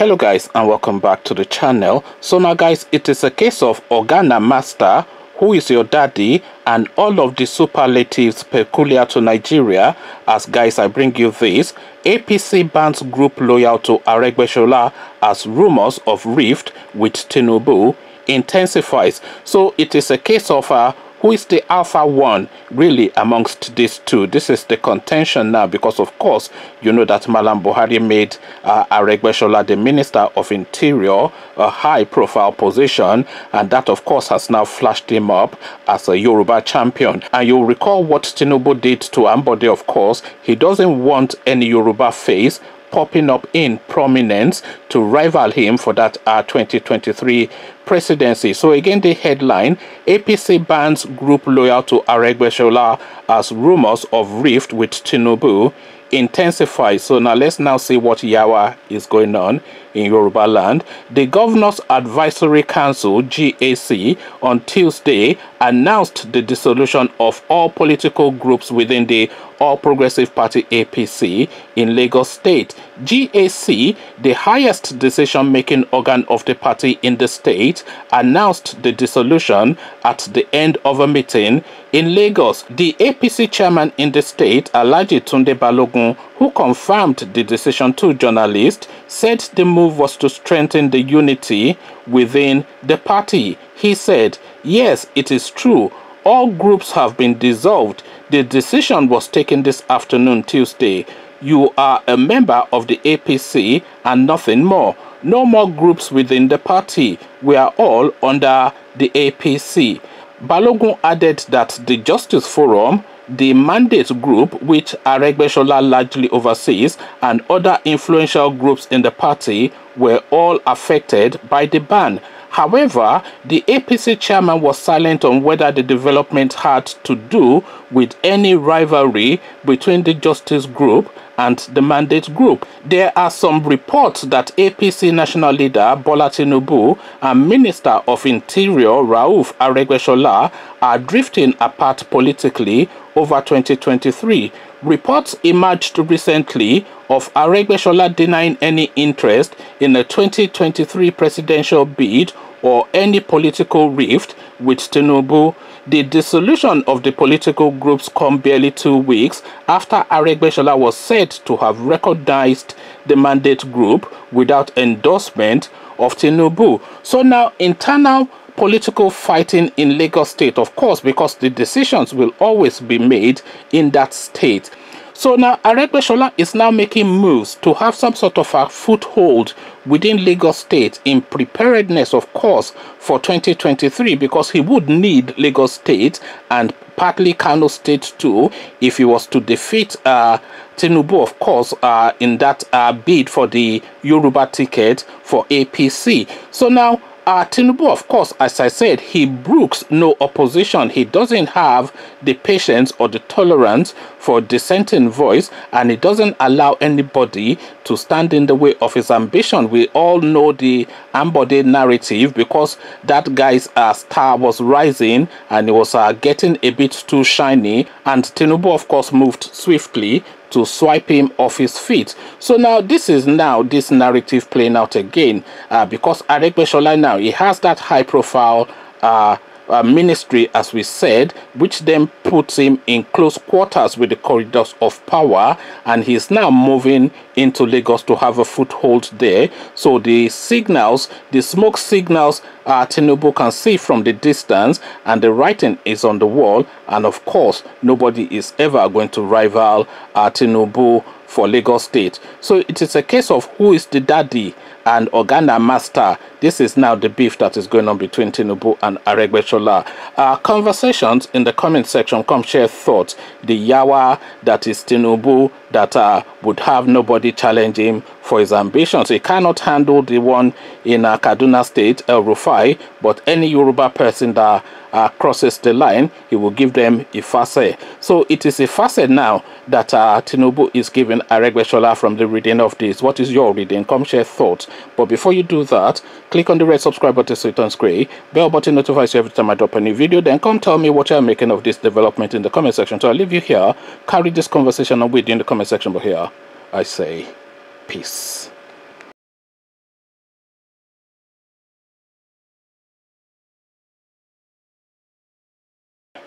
hello guys and welcome back to the channel. So now guys it is a case of organa master who is your daddy and all of the superlatives peculiar to nigeria. As guys i bring you this apc bans group loyal to aregbesola as rumors of rift with tinubu intensifies. So it is a case of uh, who is the alpha one really amongst these two? This is the contention now because of course you know that malam buhari made uh, aregbesola the minister of interior a high profile position and that of course has now flashed him up as a yoruba champion. And you'll recall what tinubu did to ambode of course. He doesn't want any yoruba face popping up in prominence to rival him for that uh, 2023 presidency. So again, the headline, APC bans group loyal to Aregbesola as rumors of rift with Tinubu intensify. So now let's now see what Yawa is going on in Yoruba land. The Governors Advisory Council, GAC, on Tuesday announced the dissolution of all political groups within the All Progressive Party APC in Lagos State. GAC, the highest decision-making organ of the party in the state, announced the dissolution at the end of a meeting in Lagos. The APC chairman in the state, Alhaji Tunde Balogun, who confirmed the decision to journalists, said the move was to strengthen the unity within the party. He said, Yes, it is true. All groups have been dissolved. The decision was taken this afternoon, Tuesday. You are a member of the APC and nothing more. No more groups within the party. We are all under the APC. Balogun added that the Justice Forum the mandate group, which Aregbesola largely oversees, and other influential groups in the party were all affected by the ban. However, the APC chairman was silent on whether the development had to do with any rivalry between the Justice Group and the Mandate Group. There are some reports that APC national leader Bola Tinubu and Minister of Interior Rauf Aregbesola are drifting apart politically over 2023. Reports emerged recently of Aregbesola denying any interest in a 2023 presidential bid or any political rift with Tinubu. The dissolution of the political groups come barely two weeks after Aregbesola was said to have recognized the mandate group without endorsement of Tinubu. So now internal political fighting in Lagos State, of course, because the decisions will always be made in that state. So now Aregbesola is now making moves to have some sort of a foothold within Lagos State in preparedness, of course, for 2023 because he would need Lagos State and partly Kano State too if he was to defeat uh, Tinubu, of course, uh, in that uh, bid for the Yoruba ticket for APC. So now uh, Tinubu, of course, as I said, he brooks no opposition. He doesn't have the patience or the tolerance for dissenting voice, and he doesn't allow anybody to stand in the way of his ambition. We all know the Ambode narrative because that guy's uh, star was rising and he was uh, getting a bit too shiny, and Tinubu, of course, moved swiftly to swipe him off his feet. So now this is now this narrative playing out again uh, because Aregbesola now he has that high profile uh, uh, ministry, as we said, which then puts him in close quarters with the corridors of power, and he's now moving into Lagos to have a foothold there. So the signals, the smoke signals, uh, Tinubu can see from the distance, and the writing is on the wall. And of course, nobody is ever going to rival uh, Tinubu for Lagos State. So it is a case of who is the daddy and Organa Master. This is now the beef that is going on between Tinubu and Aregbesola. Uh, conversations in the comment section come share thoughts. The Yawa that is Tinubu that uh, would have nobody challenge him for his ambitions. He cannot handle the one in uh, Kaduna State, El Rufai, but any Yoruba person that uh, crosses the line, he will give them a fase. So it is a fase now that uh, Tinubu is giving Aregbesola from the reading of this. What is your reading? Come share thoughts. But before you do that, click on the red subscribe button so it turns gray. Bell button notifies you every time I drop a new video. Then come tell me what you're making of this development in the comment section. So I'll leave you here. Carry this conversation on with you in the comment section. But here, I say peace.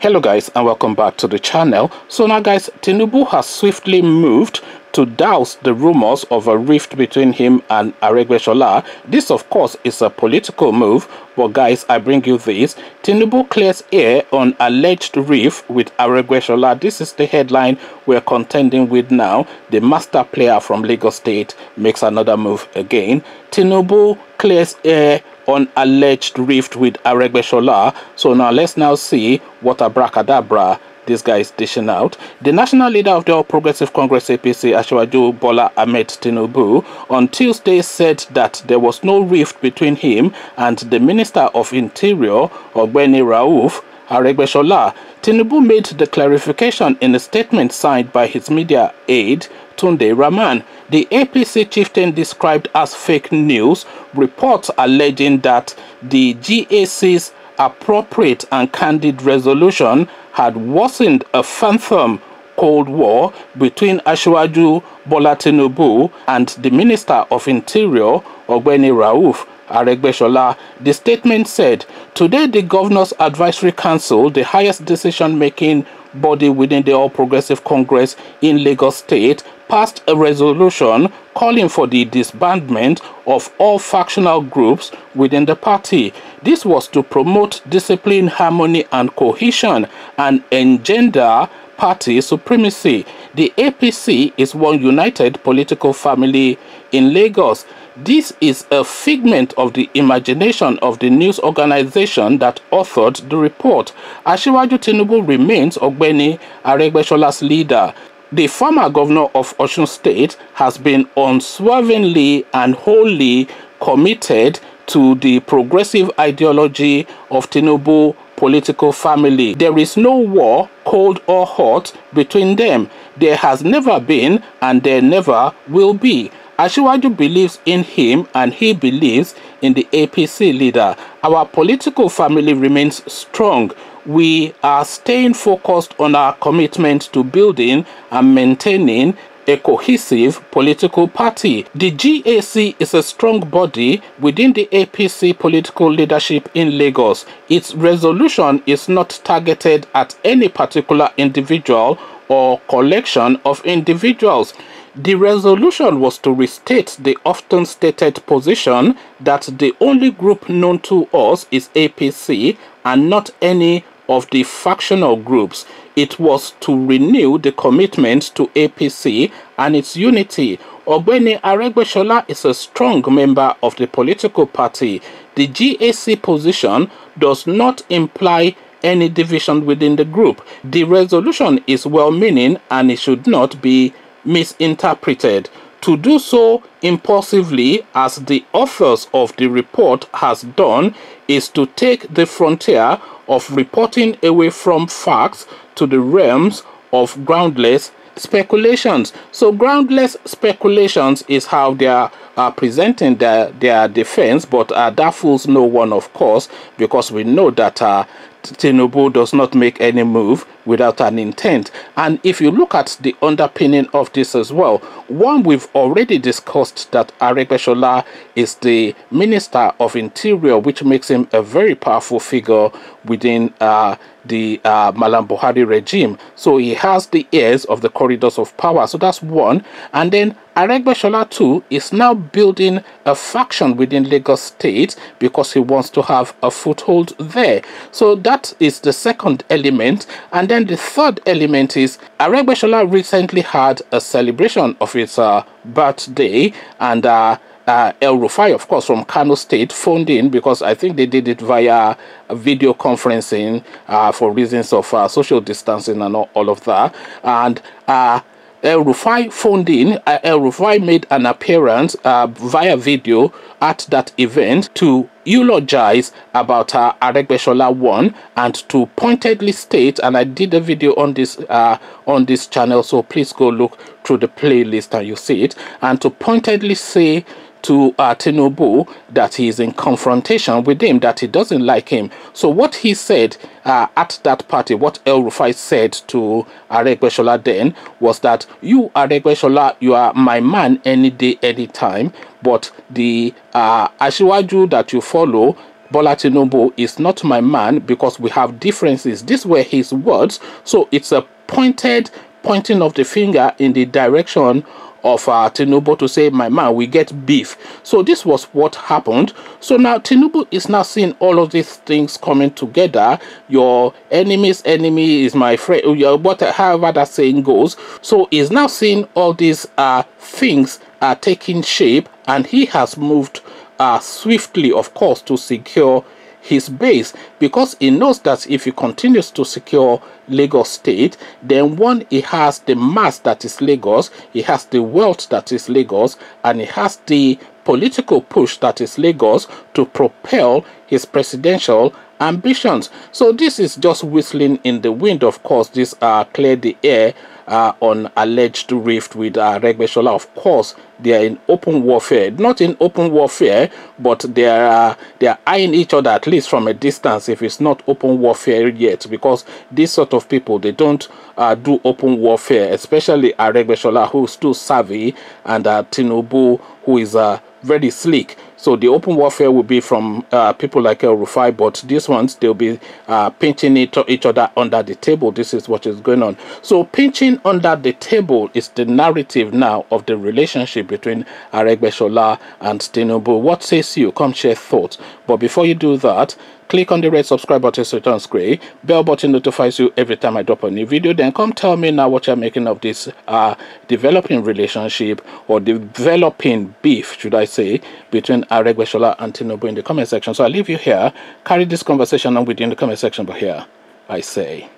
Hello guys and welcome back to the channel. So now guys, Tinubu has swiftly moved to douse the rumors of a rift between him and Aregbesola. This, of course, is a political move, but guys, I bring you this. Tinubu clears air on alleged rift with Aregbesola. This is the headline we're contending with now. The master player from Lagos State makes another move again. Tinubu clears air on alleged rift with Aregbesola. So now let's now see what abracadabra this guy is dishing out. The national leader of the All Progressive Congress APC, Ashiwaju Bola Ahmed Tinubu, on Tuesday said that there was no rift between him and the Minister of Interior, Ogbeni Rauf Aregbesola. Tinubu made the clarification in a statement signed by his media aide, Tunde Rahman. The APC chieftain described as fake news reports alleging that the GAC's appropriate and candid resolution had worsened a phantom Cold War between Ashiwaju Bola Tinubu and the Minister of Interior, Ogbeni Rauf Aregbesola. The statement said, Today the Governor's Advisory Council, the highest decision-making body within the All Progressive Congress in Lagos State, passed a resolution calling for the disbandment of all factional groups within the party. This was to promote discipline, harmony, and cohesion and engender party supremacy. The APC is one united political family in Lagos. This is a figment of the imagination of the news organization that authored the report. Ashiwaju Tinubu remains Ogbeni Aregbesola's leader. The former governor of Osun State has been unswervingly and wholly committed to the progressive ideology of Tinubu political family. There is no war, cold or hot, between them. There has never been and there never will be. Ashiwaju believes in him and he believes in the APC leader. Our political family remains strong we are staying focused on our commitment to building and maintaining a cohesive political party. The GAC is a strong body within the APC political leadership in Lagos. Its resolution is not targeted at any particular individual or collection of individuals. The resolution was to restate the often stated position that the only group known to us is APC and not any of the factional groups. It was to renew the commitment to APC and its unity. Ogbeni Aregbesola is a strong member of the political party. The GAC position does not imply any division within the group. The resolution is well-meaning and it should not be misinterpreted. To do so impulsively, as the authors of the report has done, is to take the frontier of reporting away from facts to the realms of groundless speculations. So groundless speculations is how they are presenting their, their defense, but uh, that fools no one, of course, because we know that uh, Tinubu does not make any move without an intent. And if you look at the underpinning of this as well, one we've already discussed that Aregbesola is the Minister of Interior, which makes him a very powerful figure within uh, the uh, Malam Buhari regime. So he has the ears of the corridors of power. So that's one. And then Aregbesola too is now building a faction within Lagos State because he wants to have a foothold there. So that is the second element. And then the third element is Aregbesola recently had a celebration of his uh, birthday and uh, uh, El Rufai, of course, from Kano State, phoned in because I think they did it via video conferencing uh, for reasons of uh, social distancing and all, all, of that. And uh, El Rufai phoned in. Uh, El Rufai made an appearance uh, via video at that event to eulogize about uh, Aregbesola one and to pointedly state, and I did a video on this uh, on this channel, so please go look through the playlist and you see it, and to pointedly say to uh, Tinubu that he is in confrontation with him, that he doesn't like him. So what he said uh, at that party, what El Rufai said to Aregbesola then was that you, Aregbesola, you are my man any day, any time, but the uh, Ashiwaju that you follow Bola Tinubu is not my man because we have differences. These were his words. So it's a pointed pointing of the finger in the direction of uh, Tinubu to say, my man, we get beef. So this was what happened. So now Tinubu is now seeing all of these things coming together. Your enemy's enemy is my friend, what, however that saying goes. So he's now seeing all these uh, things are taking shape and he has moved uh, swiftly, of course, to secure his base because he knows that if he continues to secure Lagos State, then one, he has the mass that is Lagos, he has the wealth that is Lagos, and he has the political push that is Lagos to propel his presidential ambitions. So this is just whistling in the wind. Of course, this uh, cleared the air uh, on alleged rift with uh, Regbeshola. Of course, they are in open warfare. Not in open warfare, but they are they are eyeing each other at least from a distance. If it's not open warfare yet, because these sort of people they don't uh, do open warfare, especially Aregbesola, who's too savvy, and uh, Tinubu, who is uh, very sleek. So the open warfare will be from uh, people like El Rufai, but these ones they'll be uh, pinching each, each other under the table. This is what is going on. So pinching under the table is the narrative now of the relationship between Aregbesola and Tinubu. What says you? Come share thoughts. But before you do that, click on the red subscribe button so it turns gray bell button notifies you every time i drop a new video then come tell me now what you're making of this uh developing relationship or developing beef should i say between Aregbesola and Tinubu in the comment section. So i leave you here. Carry this conversation on with you in the comment section but here i say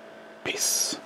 peace